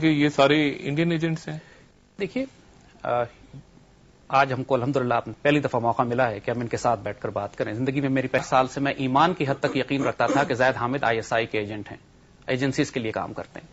کہ یہ سارے انڈین ایجنٹس ہیں؟ دیکھیے آج ہم کو الحمدللہ پہلی دفعہ موقع ملا ہے کہ ہم ان کے ساتھ بیٹھ کر بات کریں۔ زندگی میں میری پہلے سال سے میں ایمان کی حد تک یقین رکھتا تھا کہ زید حامد آئی ایس آئی کے ایجنٹ ہیں ایجنسیز کے لیے کام کرتے ہیں۔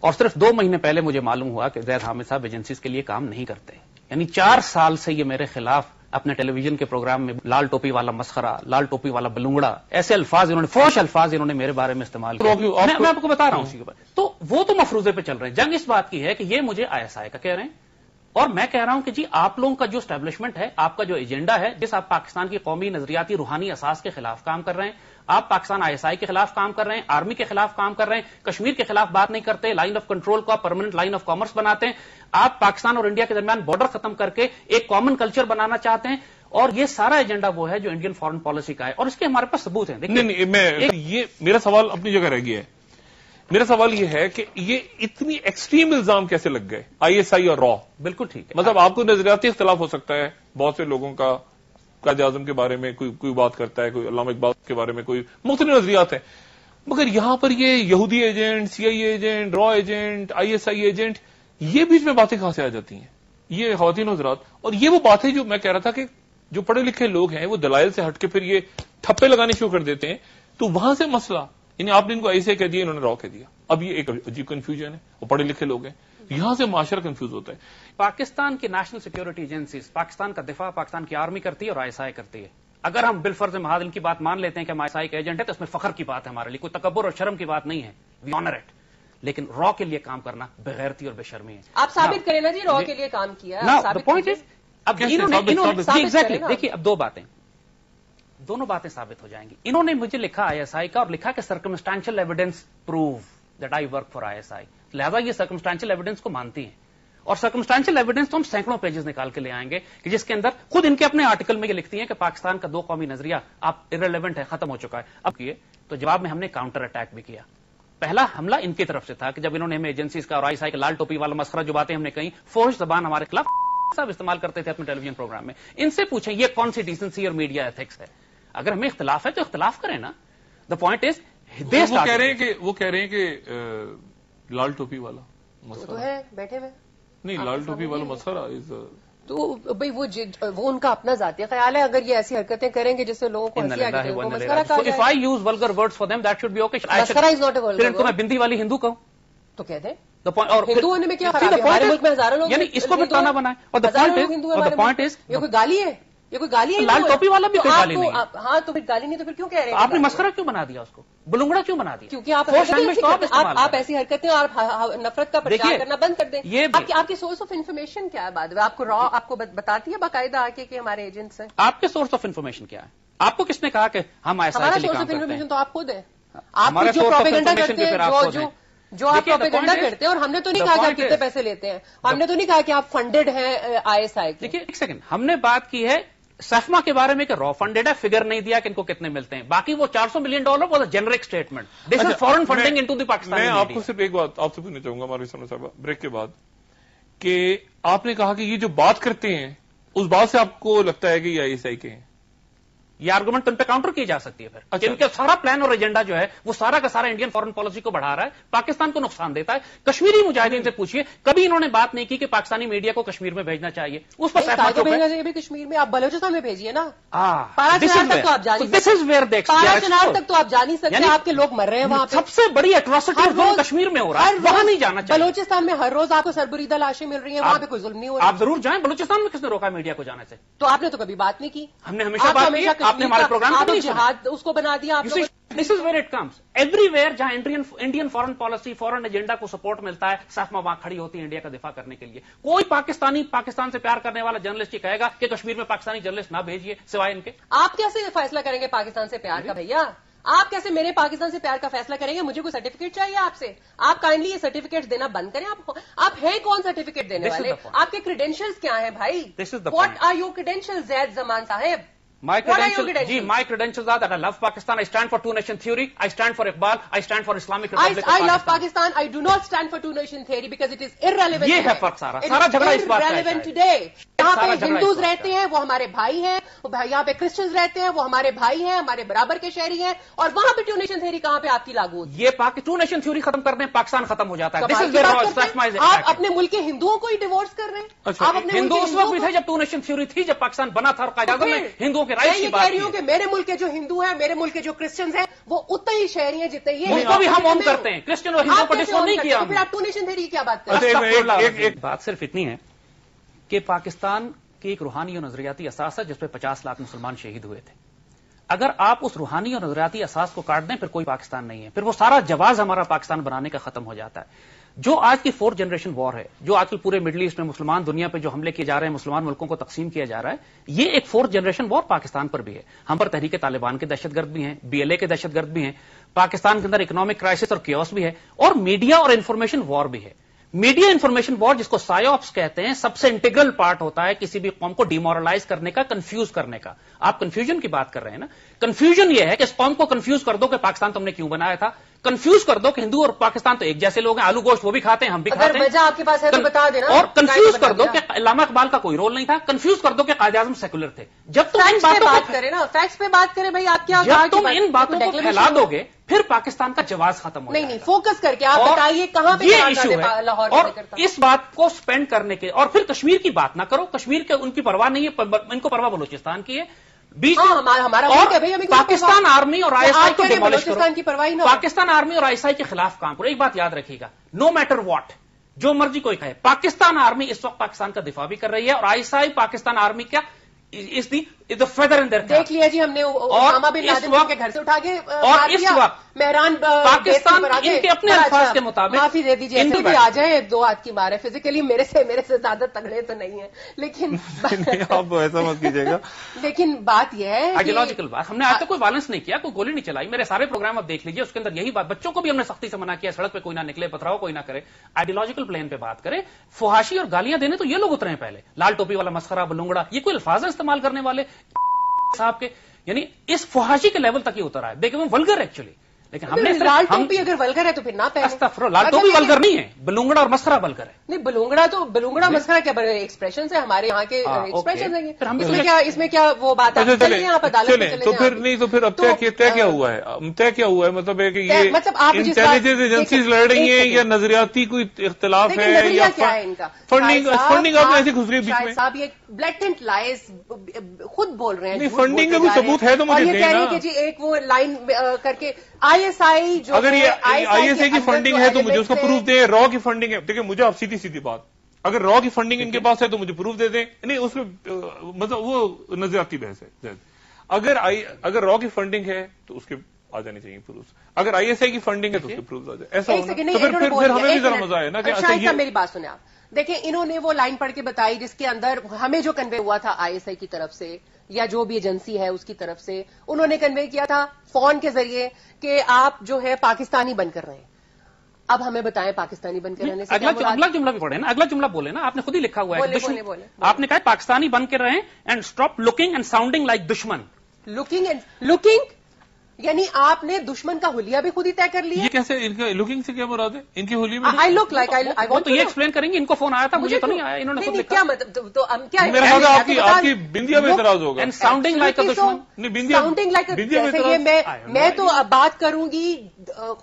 اور صرف دو مہینے پہلے مجھے معلوم ہوا کہ زید حامد صاحب ایجنسیز کے لیے کام نہیں کرتے۔ یعنی چار سال سے یہ میرے خلاف اپنے ٹیلی ویژن کے پروگرام میں لال ٹوپی والا مسخرا لال ٹوپی والا بلونگڑا ایسے الفاظ انہوں نے فوش الفاظ انہوں نے میرے بارے میں استعمال کیا میں آپ کو بتا رہا ہوں اسی کے بعد تو وہ تو مفروضے پہ چل رہے ہیں۔ جنگ اس بات کی ہے کہ یہ مجھے آئی ایس آئی کا کہہ رہے ہیں۔ اور میں کہہ رہا ہوں کہ جی آپ لوگوں کا جو اسٹیبلشمنٹ ہے آپ کا جو ایجنڈا ہے جس آپ پاکستان کی قومی نظریاتی روحانی اساس کے خلاف کام کر رہے ہیں آپ پاکستان آئی ایس آئی کے خلاف کام کر رہے ہیں آرمی کے خلاف کام کر رہے ہیں کشمیر کے خلاف بات نہیں کرتے لائن آف کنٹرول کو پرماننٹ لائن آف کامرس بناتے ہیں آپ پاکستان اور انڈیا کے درمیان بارڈر ختم کر کے ایک کامن کلچر بنانا چاہتے ہیں اور یہ سارا ایجنڈا وہ ہے جو انڈین فارن پالیسی کا ہے اور اس کے ہمارے پاس ثبوت ہیں۔ نہیں نہیں میں یہ میرا سوال اپنی جگہ رہ گیا ہے۔ میرا سوال یہ ہے کہ یہ اتنی ایکسٹریم الزام کیسے لگ گئے؟ آئی ایس آئی اور را بالکل ٹھیک ہے۔ مطلب آپ کو نظریاتی اختلاف ہو سکتا ہے بہت سے لوگوں کا قائد اعظم کے بارے میں کوئی کوئی بات کرتا ہے کوئی علامہ اقبال کے بارے میں کوئی مختلف نظریات ہیں۔ مگر یہاں پر یہ یہودی ایجنٹ سی آئی ایجنٹ را agent I S I agent یہ بیچ میں باتیں کہاں سے آ جاتی ہیں؟ یہ خواتین حضرات۔ اور یہ وہ بات ہے جو میں کہہ رہا تھا کہ جو پڑھے لکھے لوگ ہیں وہ دلائل سے ہٹ کے پھر یہ ٹھپے لگانے شروع کر دیتے ہیں۔ تو وہاں سے مسئلہ یعنی آپ نے ان کو ایسے کہہ دیا انہوں نے را کہہ دیا۔ اب یہ ایک عجیب کنفیوژن ہے وہ پڑھے لکھے لوگ ہیں۔ یہاں سے معاشرہ کنفیوز ہوتا ہے۔ پاکستان کی نیشنل سیکورٹی ایجنسیز پاکستان کا دفاع پاکستان کی آرمی کرتی ہے اور آئی ایس آئی کرتی ہے۔ اگر ہم بالفرض مہادن کی بات مان لیتے ہیں کہ ہم آئی ایس آئی کے ایجنٹ ہے تو اس میں فخر کی بات ہے ہمارے لیے۔ کوئی تکبر اور شرم کی بات نہیں ہے۔ وی آنر اٹ لیکن را کے لیے کام کرنا بغیرتی اور بے شرمی ہے۔ آپ ثابت کریں نا جی را کے لیے کام کیا اب دیکھیے اب دو باتیں۔ دونوں باتیں ثابت ہو جائیں گی۔ انہوں نے مجھے لکھا آئی ایس آئی کا اور لکھا کہ circumstantial evidence prove that I work for I S I لہٰذا یہ سرکمسٹانشل ایویڈینس کو مانتی ہیں۔ اور سرکمسٹانشل ایویڈینس تو ہم سینکڑوں پیجز نکال کے لے آئیں گے کہ جس کے اندر خود ان کے اپنے آرٹیکل میں یہ لکھتی ہیں کہ پاکستان کا دو قومی نظریہ آپ ارریلیونٹ ہے، ختم ہو چکا ہے۔ اب کیے تو جواب میں ہم نے کاؤنٹر اٹیک بھی کیا۔ پہلا حملہ ان کی طرف سے تھا کہ جب انہوں نے ہمیں ایجنسیز کا اور آئی سائی کا لال ٹوپی والا مسخرہ جو باتیں ہم نے کہیں، فوج زبان ہمارے خلاف صاحب استعمال کرتے تھے اپنے ٹیلی ویژن پروگرام میں۔ ان سے پوچھیں یہ کون سی ڈیسنسی اور میڈیا ایتھکس ہے؟ اگر ہمیں اختلاف ہے تو اختلاف کریں نا۔ دا پوائنٹ از وہ کہہ رہے ہیں کہ وہ کہہ رہے ہیں کہ لال ٹوپی والا تو ہے بیٹھے ہوئے؟ نہیں لال ٹوپی والا مسئلہ تو بھائی وہ وہ ان کا اپنا ذاتی خیال ہے اگر یہ ایسی حرکتیں کریں گے جس سے لوگوں کو میں بندی والی ہندو کہوں؟ تو کہہ دیں۔ اور ہندو ہونے میں کیا ہمارے ملک میں ہزاروں لوگ یعنی اس کو بنا ہے اور پوائنٹ از یہ کوئی گالی ہے؟ یہ کوئی گالی لال ٹوپی والا بھی کوئی گالی نہیں ہاں تو پھر گالی نہیں تو پھر کیوں کہہ رہے ہیں؟ آپ نے مسکرہ کیوں بنا دیا اس کو؟ بلونگڑا کیوں بنا دیا؟ کیونکہ آپ آپ ایسی حرکتیں اور نفرت کا پرچار کرنا بند کر دیں۔ آپ کی سورس آف انفارمیشن کیا ہے بعد میں آپ کو را آپ کو بتاتی ہے باقاعدہ آ کے کہ ہمارے ایجنٹس ہیں؟ آپ کے سورس آف انفارمیشن کیا ہے؟ آپ کو کس نے کہا کہ ہم ایسا ہمارا سورس آف انفارمیشن تو آپ خود ہے آپ جو پروپیگنڈا کرتے ہیں جو جو آپ پروپیگنڈا کرتے ہیں اور ہم نے تو نہیں کہا کہ آپ کتنے پیسے لیتے ہیں۔ ہم نے تو نہیں کہا کہ آپ فنڈڈ ہیں آئی ایس آئی دیکھیے ایک سیکنڈ ہم نے بات کی ہے سفما کے بارے میں کہ را فنڈیڈ ہے فگر نہیں دیا کہ ان کو کتنے ملتے ہیں۔ باقی وہ چار سو ملین ڈالر وہ generic statement this is foreign funding in Pakistan میں آپ کو صرف ایک بات آپ سے پوچھنا چاہوں گا ہمارے صاحب بریک کے بعد کہ آپ نے کہا کہ یہ جو بات کرتے ہیں اس بات سے آپ کو لگتا ہے کہ یہ آئی ایس آئی کے ہیں؟ یہ آرگومنٹ ان پہ کاؤنٹر کی جا سکتی ہے پھر۔ اچھا۔ ان کا سارا پلان اور ایجنڈا جو ہے وہ سارا کا سارا انڈین فارن پالیسی کو بڑھا رہا ہے پاکستان کو نقصان دیتا ہے۔ کشمیری مجاہدین سے پوچھیے کبھی انہوں نے بات نہیں کی کہ پاکستانی میڈیا کو کشمیر میں بھیجنا چاہیے۔ اس پر کشمیر میں آپ بلوچستان میں بھیجیے نا۔ دس از ویئر چنار تک تو آپ جا نہیں سکتے یعنی آپ کے لوگ مر رہے ہیں وہاں سب سے بڑی اٹراسٹی کشمیر میں ہو رہا ہے وہاں نہیں جانا چاہیے۔ بلوچستان میں ہر روز آپ کو سربریدہ لاشیں مل رہی ہیں وہاں پہ کوئی ظلم نہیں ہو رہا۔ آپ ضرور جائیں بلوچستان میں کس نے روکا میڈیا کو جانے سے؟ تو آپ نے تو کبھی بات نہیں کی۔ ہم نے ہمیشہ آپ نے ہمارے پروگرام جہاد اس کو بنا دیا this is where it comes everywhere جہاں Indian foreign policy foreign agenda کو سپورٹ ملتا ہے سفما وہاں کھڑی ہوتی ہے انڈیا کا دفاع کرنے کے لیے۔ کوئی پاکستانی پاکستان سے پیار کرنے والا جرنلسٹ یہ کہے گا کہ کشمیر میں پاکستانی جرنلسٹ نہ بھیجیے سوائے ان کے۔ آپ کیسے فیصلہ کریں گے پاکستان سے پیار کا بھیا؟ آپ کیسے میرے پاکستان سے پیار کا فیصلہ کریں گے؟ مجھے کوئی سرٹیفکیٹ چاہیے آپ سے؟ آپ کائنڈلی یہ سرٹیفکیٹ دینا بند کریں۔ آپ آپ ہیں کون سرٹیفکیٹ دینے والے؟ آپ کے کریڈینشیلس کیا ہیں بھائی؟ What are your credential Zaid Zaman sahab? My credentials, gee, my credentials are that I love Pakistan. I stand for two-nation theory. I stand for Iqbal. I stand for Islamic Republic I, I love Pakistan. I do not stand for two-nation theory because it is irrelevant. یہ ہے فرق سارا سارا جھگڑا اس بات کا ہے today. یہاں پہ ہندوز رہتے ہیں وہ ہمارے بھائی ہیں یہاں پہ کرسچنز رہتے ہیں وہ ہمارے بھائی ہیں ہمارے برابر کے شہری ہیں اور وہاں پہ ٹو نیشن تھیوری کہاں پہ آپ کی لاگو ہوتی یہ ٹو نیشن تھیوری ختم کرنے پاکستان ختم ہو جاتا ہے آپ اپنے ملک کے ہندوؤں کو ہی ڈیوورس کر رہے ہیں ہندو اس وقت بھی تھے جب ٹو نیشن تھیوری تھی جب پاکستان بنا تھا اور قائد اعظم نے ہندوؤں کے رائٹ کی بات ہوں کہ میرے ملک کے جو ہندو ہیں میرے ملک کے جو کرسچنز ہیں وہ اتنے ہی شہری ہیں جتنے یہ ان کو بھی ہم اون کرتے ہیں۔ کرسچن اور ہندو کو ڈسکون نہیں کیا پھر آپ ٹو نیشن تھیری کیا بات کریں بات صرف اتنی ہے کہ پاکستان کی ایک روحانی اور نظریاتی اساس ہے جس پہ پچاس لاکھ مسلمان شہید ہوئے تھے۔ اگر آپ اس روحانی اور نظریاتی اساس کو کاٹ دیں پھر کوئی پاکستان نہیں ہے۔ پھر وہ سارا جواز ہمارا پاکستان بنانے کا ختم ہو جاتا ہے۔ جو آج کی فورتھ جنریشن وار ہے، جو آج کل پورے مڈل ایسٹ میں مسلمان دنیا پہ جو حملے کیے جا رہے ہیں، مسلمان ملکوں کو تقسیم کیا جا رہا ہے، یہ ایک فورتھ جنریشن وار پاکستان پر بھی ہے۔ ہم پر تحریک طالبان کے دہشت گرد بھی ہیں بی ایل اے کے دہشت گرد بھی ہیں، پاکستان کے اندر اکنامک کرائسس اور کیوس بھی ہے، اور میڈیا اور انفارمیشن وار بھی ہے۔ میڈیا انفارمیشن وار جس کو سایوپس کہتے ہیں، سب سے انٹیگرل پارٹ ہوتا ہے کسی بھی قوم کو ڈیمورلائز کرنے کا کنفیوز کرنے کا۔ آپ کنفیوژن کی بات کر رہے ہیں نا؟ کنفیوژن یہ ہے کہ اس قوم کو کنفیوز کر دو کہ پاکستان تم نے کیوں بنایا تھا۔ کنفیوز کر دو کہ ہندو اور پاکستان تو ایک جیسے لوگ ہیں آلو گوشت وہ بھی کھاتے ہیں ہم بھی کھاتے ہیں۔ آپ کے پاس ہے تو بتا دینا اور کنفیوز کر دو کہ علامہ اقبال کا کوئی رول نہیں تھا کنفیوز کر دو کہ قائد اعظم سیکولر تھے۔ جب تم ان باتوں بات کریں نا فیکٹس پہ بات کریں بھائی آپ کیا تم ان باتوں کو پھیلا دو۔ گے پھر پاکستان کا جواز ختم ہو نہیں نہیں فوکس کر کے آپ بتائیے کہاں پہ یہ ایشو ہے۔ اور اس بات کو سپینڈ کرنے کے اور پھر کشمیر کی بات نہ کرو کشمیر کے ان کی پرواہ نہیں ہے ان کو پرواہ بلوچستان کی ہے۔ پاکستان آرمی اور آئی ایس آئی کو ڈیمولش کرو۔ کی پرواہی نہ پاکستان آرمی اور آئی ایس آئی کے خلاف کام کرو۔ ایک بات یاد رکھیے گا نو میٹر واٹ جو مرضی کوئی کہے پاکستان آرمی اس وقت پاکستان کا دفاع بھی کر رہی ہے اور I S I Pakistan army کا اس از دا فیدر ان دیکھ لیا جی ہم نے جی گھر سے اٹھا کے اور اس وقت مہران پاکستان ان کے اپنے الفاظ اچھا۔ کے مطابق معافی دے دیجیے ان بھی آ جائیں دو ہاتھ کی مارے فزیکلی میرے سے میرے سے زیادہ تگڑے تو نہیں ہیں۔ لیکن آپ ایسا مت کیجیے گا۔ لیکن بات یہ ہے آئیڈیولوجیکل بات۔ ہم نے آج تک کوئی وائلنس نہیں کیا کوئی گولی نہیں چلائی۔ میرے سارے پروگرام آپ دیکھ لیجیے اس کے اندر یہی بات۔ بچوں کو بھی ہم نے سختی سے منع کیا سڑک پہ کوئی نہ نکلے پتھراؤ کوئی نہ کرے۔ آئیڈیولوجیکل پلین پہ بات کرے۔ فحاشی اور گالیاں دینے تو یہ لوگ اترے ہیں پہلے۔ لال ٹوپی والا مسکرا بلونگڑا یہ کوئی الفاظ استعمال کرنے والے؟ صاحب کے یعنی اس فحاشی کے لیول تک ہی اتر آئے بیکم ولگر ایکچولی لیکن ہم نے لال ٹوپی اگر ولگر ہے تو پھر نہ پہنے لال ٹوپی ولگر نہیں ہے بلونگڑا اور مسخرا ولگر ہے۔ نہیں بلونگڑا تو بلونگڑا مسخرا کیا بڑے ایکسپریشن ہے ہمارے یہاں کے ایکسپریشن ہیں۔ اس میں کیا اس میں کیا وہ بات چلیں تو پھر نہیں تو پھر اب طے کیا ہوا ہے؟ مطلب طے کیا ہوا ہے؟ مطلب ہے کہ یہ مطلب آپ انٹیلیجنس ایجنسیز لڑ رہی ہیں یا نظریاتی کوئی اختلاف ہے یا کیا ہے ان کا۔ فنڈنگ فنڈنگ آپ ایسی گزری بیچ میں۔ صاحب یہ بلیٹنٹ لائز خود بول رہے ہیں۔ فنڈنگ کا کوئی ثبوت ہے تو مجھے کہہ رہے ہیں کہ جی ایک وہ لائن کر کے آئی ایس آئی جو اگر یہ آئی ایس آئی کی فنڈنگ ہے تو مجھے اس کا پروف دیں رو کی فنڈنگ ہے۔ دیکھیں مجھے آپ سیدھی سیدھی بات۔ اگر رو کی فنڈنگ ان کے پاس ہے تو مجھے پروف دے دیں۔ نہیں اس میں مطلب وہ نظریاتی بحث ہے اگر اگر رو کی فنڈنگ ہے تو اس کے آ جانی چاہیے پروف اگر آئی ایس آئی کی فنڈنگ ہے تو اس کے پروف آ جائے ایسا پھر ہمیں بھی ذرا مزہ آئے نا کہ میری بات سنیں آپ۔ دیکھیں انہوں نے وہ لائن پڑھ کے بتائی جس کے اندر ہمیں جو کنوے ہوا تھا آئی ایس آئی کی طرف سے یا جو بھی ایجنسی ہے اس کی طرف سے انہوں نے کنوے کیا تھا فون کے ذریعے کہ آپ جو ہے پاکستانی بن کر رہے ہیں۔ اب ہمیں بتائیں پاکستانی بن کے رہنے سے اگلا جملہ بھی پڑھے نا اگلا جملہ بولے نا آپ نے خود ہی لکھا ہوا ہے آپ نے کہا پاکستانی بن کے رہے and stop looking and sounding like دشمن۔ لوکنگ لوکنگ یعنی آپ نے دشمن کا حلیہ بھی خود ہی طے کر لیا؟ یہ کیسے؟ ان کے لوکنگ سے کیا مراد ہے؟ ان کے حلیہ میں آئی لک لائک آئی وہ تو یہ ایکسپلین کریں گے ان کو فون آیا تھا مجھے تو نہیں آیا انہوں نے خود لکھا۔ کیا مطلب؟ تو ہم کیا میرا ہوگا آپ کی آپ کی بندیا میں اعتراض ہوگا۔ اینڈ ساؤنڈنگ لائک اے دشمن۔ نہیں بندیا ساؤنڈنگ لائک جیسے یہ میں میں تو بات کروں گی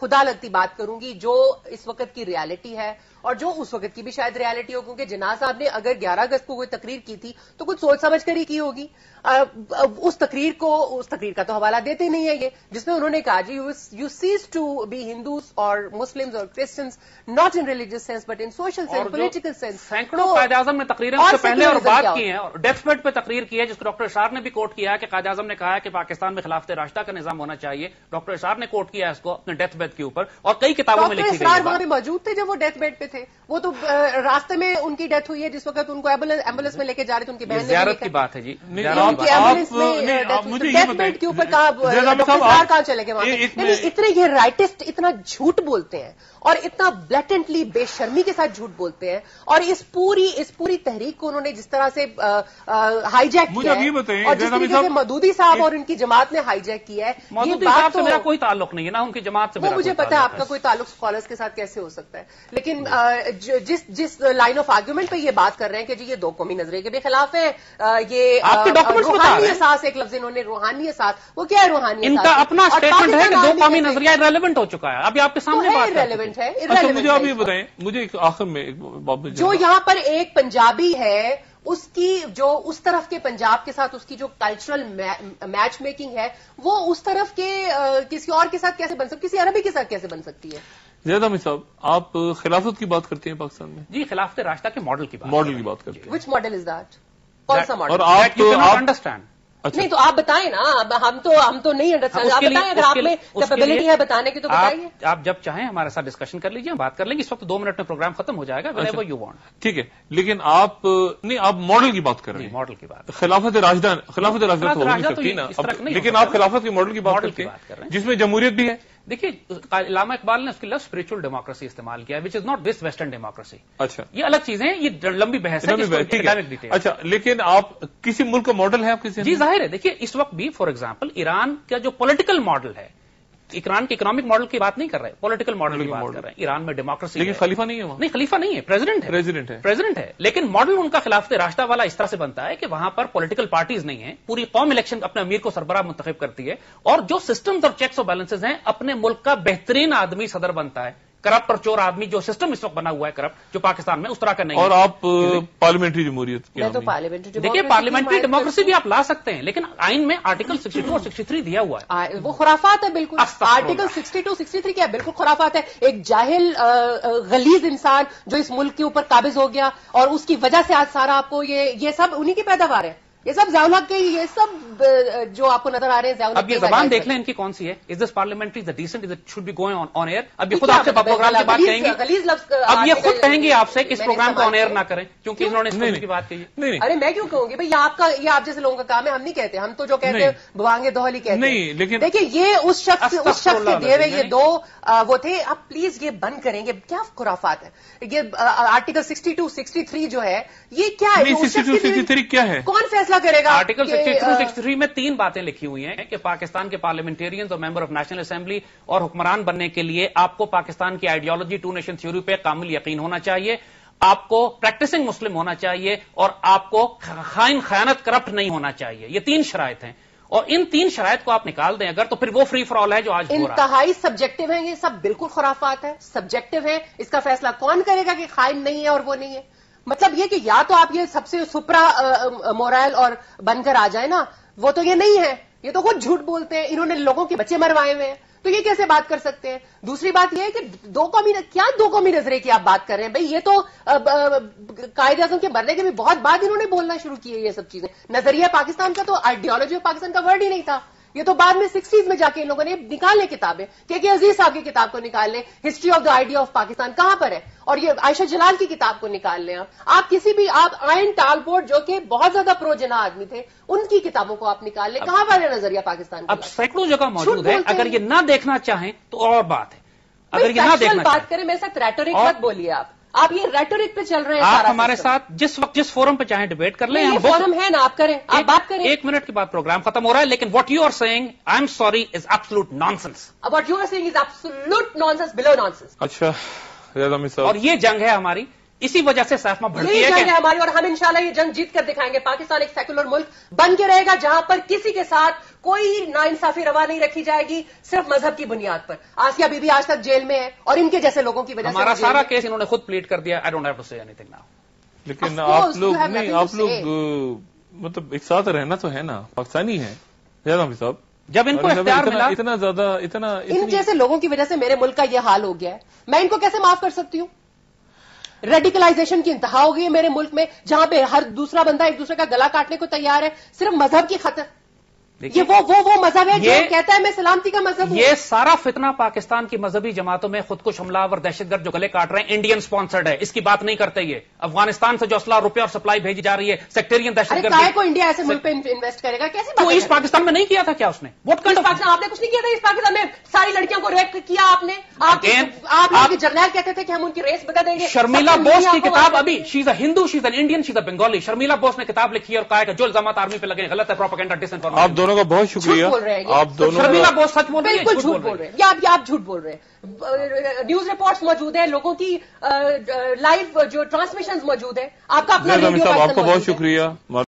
خدا لگتی بات کروں گی جو اس وقت کی ریالٹی ہے اور جو اس وقت کی بھی شاید ریالٹی ہو کیونکہ جناح صاحب نے اگر گیارہ اگست کو کوئی تقریر کی تھی تو کچھ سوچ سمجھ کر ہی کی ہوگی۔ اس تقریر کو اس تقریر کا تو حوالہ دیتے نہیں ہے یہ جس میں انہوں نے کہا جی you ceases to be Hindus اور مسلم اور Christians not in religious sense but in social sense political sense سینکڑوں قائد اعظم نے تقریر اس سے پہلے اور بات کی ہیں اور ڈیتھ بیڈ پہ تقریر کی ہے جس کو ڈاکٹر اشار نے بھی کوٹ کیا ہے کہ قائد اعظم نے کہا ہے کہ پاکستان میں خلاف راستہ کا نظام ہونا چاہیے۔ ڈاکٹر اشار نے کوٹ کیا ہے اس کو اپنے ڈیتھ بیڈ کے اوپر اور کئی کتابوں میں لکھی گئی ہے موجود تھے جب وہ ڈیتھ بیڈ پہ تھے۔ تھے۔ وہ تو راستے میں ان کی ڈیتھ ہوئی ہے جس وقت ان کو ایمبولینس میں لے کے جا رہے تھے ان کی بہن نے زیارت کی بات ہے جی۔ کے اوپر کہاں چلے گئے اتنے یہ رائٹسٹ اتنا جھوٹ بولتے ہیں اور اتنا بلیٹنٹلی بے شرمی کے ساتھ جھوٹ بولتے ہیں اور اس پوری اس پوری تحریک کو انہوں نے جس طرح سے ہائی جیک کیا ہے اور جس طریقے سے مدودی صاحب اور ان کی جماعت نے ہائی جیک کیا ہے مدودی صاحب سے میرا کوئی تعلق نہیں ہے نا ان کی جماعت سے وہ مجھے پتہ ہے آپ کا کوئی تعلق سکولرز کے ساتھ کیسے ہو سکتا ہے لیکن جس جس لائن آف آرگیومنٹ پہ یہ بات کر رہے ہیں کہ جی یہ دو قومی نظریے کے بھی خلاف ہے یہ روحانی احساس ایک لفظ انہوں نے روحانی احساس وہ کیا ہے روحانی ان کا اپنا اسٹیٹمنٹ ہے کہ دو قومی نظریہ ریلیونٹ ہو چکا ہے۔ ابھی آپ کے سامنے بات ریلیونٹ ہے اچھا، مجھے ابھی بتائیں مجھے آخر میں جو یہاں پر ایک پنجابی ہے اس کی جو اس طرف کے پنجاب کے ساتھ اس کی جو کلچرل میچ میکنگ ہے وہ اس طرف کے کسی اور کے ساتھ کیسے بن سکتی کسی عربی کے ساتھ کیسے بن سکتی ہے؟ زید احمد صاحب آپ خلافت کی بات کرتے ہیں پاکستان میں؟ جی خلافت راشدہ کے ماڈل کی بات ماڈل کی بات کرتے ہیں۔ وچ ماڈل از دیٹ کون سا ماڈل انڈرسٹینڈ اچھا۔ نہیں تو آپ بتائیں نا ہم تو ہم تو نہیں انڈرسٹینڈ آپ بتائیں اگر آپ میں کیپیبلٹی ہے بتانے کی تو بتائیے۔ آپ جب چاہیں ہمارے ساتھ ڈسکشن کر لیجیے ہم بات کر لیں گے۔ اس وقت دو منٹ میں پروگرام ختم ہو جائے گا اچھا۔ یو وانٹ ٹھیک ہے لیکن آپ نہیں آپ ماڈل کی بات کر رہے جی ہیں۔ ماڈل کی بات۔ خلافت راجدہ خلافت راجدہ تو لیکن آپ خلافت کے ماڈل کی بات کرتے کر رہے ہیں۔ جس میں جمہوریت بھی ہے۔ دیکھیے علامہ اقبال نے اس کی لفظ اسپرچل ڈیموکریسی استعمال کیا which is not this western democracy اچھا۔ یہ الگ چیزیں یہ لمبی بحث ہے اچھا لیکن آپ کسی ملک کا ماڈل ہے آپ کسی جی ظاہر ہے۔ دیکھیے اس وقت بھی فار ایگزامپل ایران کا جو پولیٹیکل ماڈل ہے ایران کے اکنامک ماڈل کی بات نہیں کر رہے پولیٹیکل ماڈل کی بات۔ کر رہے ہیں۔ ایران میں ڈیموکریسی لیکن خلیفہ نہیں ہے وہاں۔ نہیں خلیفہ نہیں ہے پریزیڈنٹ ہے۔ پریزیڈنٹ ہے۔ پریزیڈنٹ ہے۔ لیکن ماڈل ان کا خلافت راستہ والا اس طرح سے بنتا ہے کہ وہاں پر پولیٹیکل پارٹیز نہیں ہیں۔ پوری قوم الیکشن اپنے امیر کو سربراہ منتخب کرتی ہے۔ اور جو سسٹمز اور چیکس اور بیلنسز ہیں اپنے ملک کا بہترین آدمی صدر بنتا ہے۔ کرپٹ اور چور آدمی جو سسٹم اس وقت بنا ہوا ہے کرپٹ جو پاکستان میں اس طرح کا نہیں اور آپ پارلیمنٹری جمہوریت دیکھیے پارلیمنٹری ڈیموکریسی بھی آپ لا سکتے ہیں لیکن آئین میں آرٹیکل 62 اور 63 دیا ہوا ہے۔ وہ خرافات ہے بالکل۔ آرٹیکل اللہ۔ 62 63 کیا ہے؟ بالکل خرافات ہے ایک جاہل غلیظ انسان جو اس ملک کے اوپر قابض ہو گیا اور اس کی وجہ سے آج سارا آپ کو یہ یہ سب انہی کی پیداوار ہے۔ یہ سب ضیاء کے یہ سب جو آپ کو نظر آ رہے ہیں اب یہ زبان دیکھ لیں ان کی کون سی ہے؟ Is this parliamentary decent should be going on air اب یہ خود آپ سے پروگرام کی بات کہیں گے اب یہ خود کہیں گے آپ سے کہ اس پروگرام کو آن ایئر۔ نہ کریں کیونکہ انہوں نے اس کی بات کہی ارے میں کیوں کہوں گی؟ بھائی یہ آپ کا یہ آپ جیسے لوگوں کا کام ہے ہم نہیں کہتے ہم تو جو کہتے ہیں نہیں۔ بوانگے دوہلی کہتے ہیں۔ نہیں، لیکن- دیکھیے یہ اس شخص اس شخص کے دیے ہوئے یہ دو وہ تھے۔ آپ پلیز یہ بند کریں گے کیا خرافات ہے یہ آرٹیکل 62 63 جو ہے یہ کیا ہے؟ یہ اس شخص 62 کی دیوی- 63 کیا ہے؟ کون فیصلہ کرے گا آرٹیکل 62 آ، 63 میں تین باتیں لکھی ہوئی ہیں کہ پاکستان کے پارلیمنٹیرینز اور ممبر آف نیشنل اسمبلی اور حکمران بننے کے لیے آپ کو پاکستان کی آئیڈیالوجی ٹو نیشن تھیوری پہ کامل یقین ہونا چاہیے آپ کو پریکٹسنگ مسلم ہونا چاہیے اور آپ کو خائن خیانت کرپٹ نہیں ہونا چاہیے۔ یہ تین شرائط ہیں۔ اور ان تین شرائط کو آپ نکال دیں اگر تو پھر وہ فری فار آل ہے جو آج ہو رہا ہے۔ انتہائی سبجیکٹو ہیں یہ سب بالکل خرافات ہے سبجیکٹو ہے اس کا فیصلہ کون کرے گا کہ خائن نہیں ہے اور وہ نہیں ہے؟ مطلب یہ کہ یا تو آپ یہ سب سے سپرا مورائل اور بن کر آ جائیں نا، وہ تو یہ نہیں ہے۔ یہ تو خود جھوٹ بولتے ہیں، انہوں نے لوگوں کے بچے مروائے ہوئے ہیں۔ تو یہ کیسے بات کر سکتے ہیں؟ دوسری بات یہ ہے کہ دو قومی کیا دو قومی نظرے کی آپ بات کر رہے ہیں؟ بھائی یہ تو قائد اعظم کے مرنے کے بھی بہت بعد انہوں نے بولنا شروع کیے یہ سب چیزیں۔ نظریہ پاکستان کا تو آئیڈیالوجی آف پاکستان کا ورڈ ہی نہیں تھا۔ یہ تو بعد میں سکسٹیز میں جا کے ان لوگوں نے نکال لیں کتابیں کہ کہ عزیز صاحب کی کتاب کو نکال لیں۔ History of the idea of Pakistan کہاں پر ہے؟ اور یہ عائشہ جلال کی کتاب کو نکال لیں آپ۔ آپ کسی بھی آپ آئن ٹال بورڈ جو کہ بہت زیادہ پرو جنا آدمی تھے ان کی کتابوں کو آپ نکال لیں۔ کہاں پر ہے نظریہ پاکستان اب سینکڑوں جگہ موجود ہے اگر۔ یہ نہ دیکھنا چاہیں تو اور بات ہے۔ اگر یہ نہ دیکھنا بات کریں میرے ساتھ ریٹورک اور- مت بولیے آپ۔ آپ یہ ریٹورک پہ چل رہے ہیں آپ ہمارے۔ ساتھ جس وقت جس فورم پہ چاہیں ڈیبیٹ کر لیں یہ فورم ہے نا آپ کریں آپ بات کریں۔ ایک منٹ کے بعد پروگرام ختم ہو رہا ہے لیکن what you are saying I am sorry is absolute nonsense what you are saying is absolute nonsense blue nonsense اچھا زید احمد صاحب اور یہ جنگ ہے ہماری۔ اسی وجہ سے سیفما یہی ہے جنگ کہ ہے ہماری اور ہم انشاءاللہ یہ جنگ جیت کر دکھائیں گے۔ پاکستان ایک سیکولر ملک بن کے رہے گا جہاں پر کسی کے ساتھ کوئی ناانصافی روا نہیں رکھی جائے گی صرف مذہب کی بنیاد پر۔ آسیہ بی بی آج تک جیل میں ہے اور ان کے جیسے لوگوں کی وجہ سے ہمارا سارا کیس انہوں نے خود پلیٹ کر دیا۔ I don't have to say anything now لیکن آپ لوگ have نہیں to آپ لوگ say. مطلب ایک ساتھ رہنا تو ہے نا پاکستانی ہے احمد صاحب۔ جب ان کو اختیار ملا اتنا زیادہ اتنا ان جیسے لوگوں کی وجہ سے میرے ملک کا یہ حال ہو گیا ہے۔ میں ان کو کیسے معاف کر سکتی ہوں؟ ریڈیکلائزیشن کی انتہا ہو گئی ہے میرے ملک میں جہاں پہ ہر دوسرا بندہ ایک دوسرے کا گلا کاٹنے کو تیار ہے صرف مذہب کی خطر یہ وہ وہ وہ مذہب ہے جو کہتا ہے میں سلامتی کا مذہب ہوں۔ یہ سارا فتنہ پاکستان کی مذہبی جماعتوں میں خود کش حملہ اور دہشت گرد جو گلے کاٹ رہے ہیں انڈین سپانسرڈ ہے۔ اس کی بات نہیں کرتے یہ۔ افغانستان سے جو اسلحہ روپے اور سپلائی بھیجی جا رہی ہے سیکٹرین دہشت گرد کو انڈیا ایسے ملک پہ انویسٹ کرے گا؟ کیسے تو اس پاکستان میں نہیں کیا تھا کیا اس نے؟ آپ نے کچھ نہیں کیا تھا اس پاکستان میں؟ ساری لڑکیوں کو ریپ کیا آپ نے؟ آپ کے جرنیل کہتے تھے کہ ہم ان کی ریس بتا دیں گے۔ شرمیلا بوس کی کتاب ابھی she's a Hindu she's a Indian she's a Bengali Sharmila Bose نے کتاب لکھی اور کہا کہ جو الزامات آرمی پہ لگے غلط ہے پروپیگنڈا ڈس انفارمیشن آپ دونوں کا بہت شکریہ. آپ دونوں شرمیلا بوس سچ بول رہے ہیں بالکل جھوٹ بول رہے ہیں۔ یا آپ جھوٹ بول رہے ہیں۔ نیوز رپورٹس موجود ہیں لوگوں کی لائیو جو ٹرانسمیشنز موجود ہیں آپ کا اپنا جی، آپ کو بہت شکریہ۔